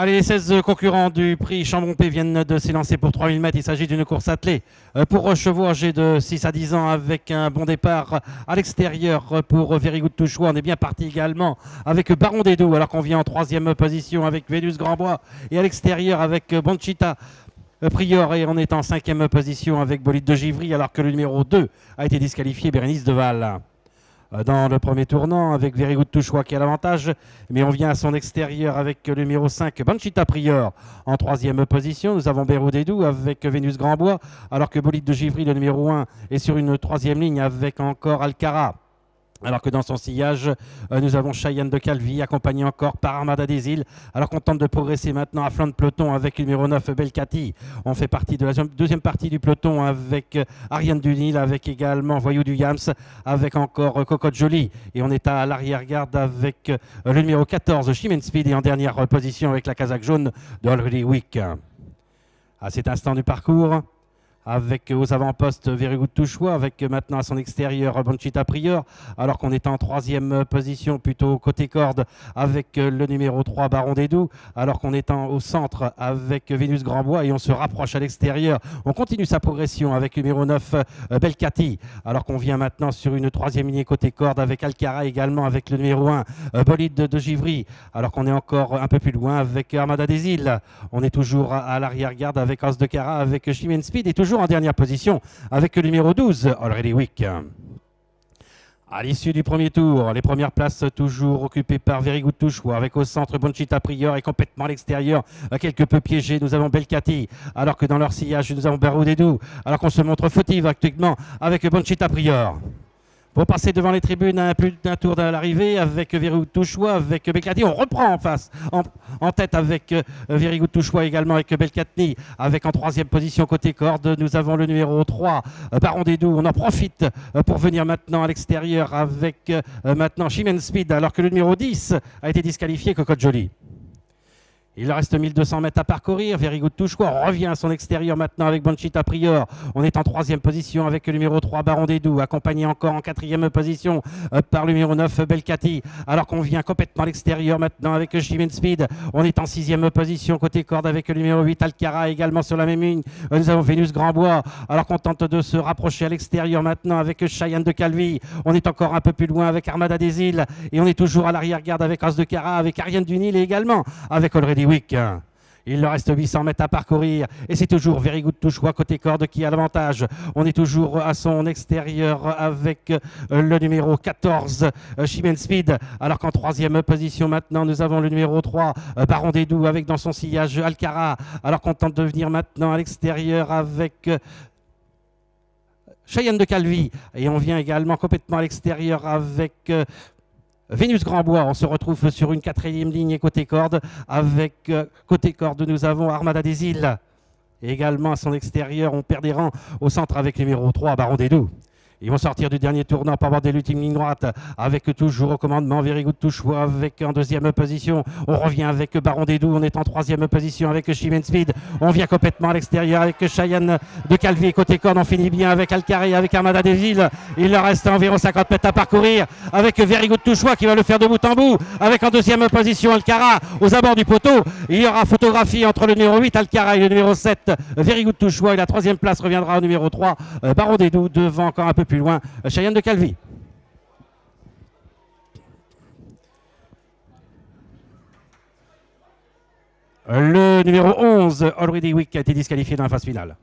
Allez, les 16 concurrents du prix Chambon-P viennent de s'élancer pour 3000 mètres. Il s'agit d'une course attelée euh, pour chevaux âgés de 6 à 10 ans avec un bon départ à l'extérieur pour Very Good. On est bien parti également avec Baron des Doux alors qu'on vient en troisième position avec Vénus Grandbois et à l'extérieur avec Bonchita Prior et on est en cinquième position avec Bolide de Givry alors que le numéro 2 a été disqualifié Bérénice Deval. Euh, dans le premier tournant avec Very Good Touchois qui a l'avantage. Mais on vient à son extérieur avec le numéro 5, Banchita Prior en troisième position. Nous avons Béraud Dédou avec Vénus Grandbois, alors que Bolide de Givry, le numéro 1, est sur une troisième ligne avec encore Alcara. Alors que dans son sillage, euh, nous avons Cheyenne de Calvi, accompagné encore par Armada des Îles. Alors qu'on tente de progresser maintenant à flanc de peloton avec le numéro 9, Belcati. On fait partie de la deuxième partie du peloton avec euh, Ariane Dunil, avec également Voyou du Yams, avec encore euh, Cocotte Jolie. Et on est à l'arrière-garde avec le numéro 14, Chimène Speed, et en dernière position avec la casaque jaune de Already Week. À cet instant du parcours, avec aux avant-postes Very Good Touchois, avec maintenant à son extérieur Bonchita Prior, alors qu'on est en troisième position plutôt côté corde avec le numéro 3 Baron des Doux, alors qu'on est en, au centre avec Vénus Grandbois et on se rapproche à l'extérieur. On continue sa progression avec numéro 9 Belcati, alors qu'on vient maintenant sur une troisième ligne côté corde avec Alcara également avec le numéro 1 Bolide de Givry, alors qu'on est encore un peu plus loin avec Armada des Îles. On est toujours à, l'arrière-garde avec Os de Cara, avec Chimène Speed et toujours en dernière position avec le numéro 12, Already Week. À l'issue du premier tour, les premières places toujours occupées par Very Good avec au centre Bonchita Prior et complètement à l'extérieur, quelque peu piégé. Nous avons Belcati, alors que dans leur sillage, nous avons Barou Dedou, alors qu'on se montre fautive actuellement avec Bonchita Prior. Pour passer devant les tribunes à plus d'un tour de l'arrivée avec Very Touchois, avec Belcati. On reprend en face, en, tête avec euh, Very Touchois également avec Belcatni. Avec en troisième position côté corde, nous avons le numéro 3, euh, Baron des Doux. On en profite euh, pour venir maintenant à l'extérieur avec maintenant Chimène Speed alors que le numéro 10 a été disqualifié Cocotte Jolie. Il reste 1200 mètres à parcourir. Very Good Touchois revient à son extérieur maintenant avec Bonchita Prior. On est en troisième position avec le numéro 3 Baron des Doux, accompagné encore en quatrième position par le numéro 9 Belcati. Alors qu'on vient complètement à l'extérieur maintenant avec Jimmy Speed. On est en sixième position côté corde avec le numéro 8 Alcara également sur la même ligne. Nous avons Vénus Grandbois. Alors qu'on tente de se rapprocher à l'extérieur maintenant avec Cheyenne de Calvi. On est encore un peu plus loin avec Armada des Îles. Et on est toujours à l'arrière-garde avec As de Cara, avec Ariane du Nil et également avec Already il leur reste 800 mètres à parcourir et c'est toujours Very Good Touchois côté corde qui a l'avantage. On est toujours à son extérieur avec euh, le numéro 14, Chimène euh, Speed. Alors qu'en troisième position maintenant, nous avons le numéro 3, euh, Baron des Doux avec dans son sillage Alcara. Alors qu'on tente de venir maintenant à l'extérieur avec Cheyenne de Calvi. Et on vient également complètement à l'extérieur avec Vénus Grandbois, on se retrouve sur une quatrième ligne côté corde. Avec euh, côté corde, nous avons Armada des Îles. Également à son extérieur, on perd des rangs au centre avec numéro 3, Baron des Doux. Ils vont sortir du dernier tournant pour des l'ultime ligne droite avec toujours au commandement Very Good Touchois avec en deuxième position. On revient avec Baron des Doux. On est en troisième position avec Chimène. On vient complètement à l'extérieur avec Cheyenne de Calvi. Côté corde, on finit bien avec Alcaré, avec Armada des Villes. Il leur reste environ 50 mètres à parcourir avec Very Good Touchois qui va le faire de bout en bout. Avec en deuxième position Alcara aux abords du poteau. Il y aura photographie entre le numéro 8 Alcara et le numéro 7 Very Good Touchois. Et la troisième place reviendra au numéro 3 euh, Baron des Doux devant encore un peu plus loin, euh, Cheyenne de Calvi. Le numéro 11, Already Week, a été disqualifié dans la phase finale.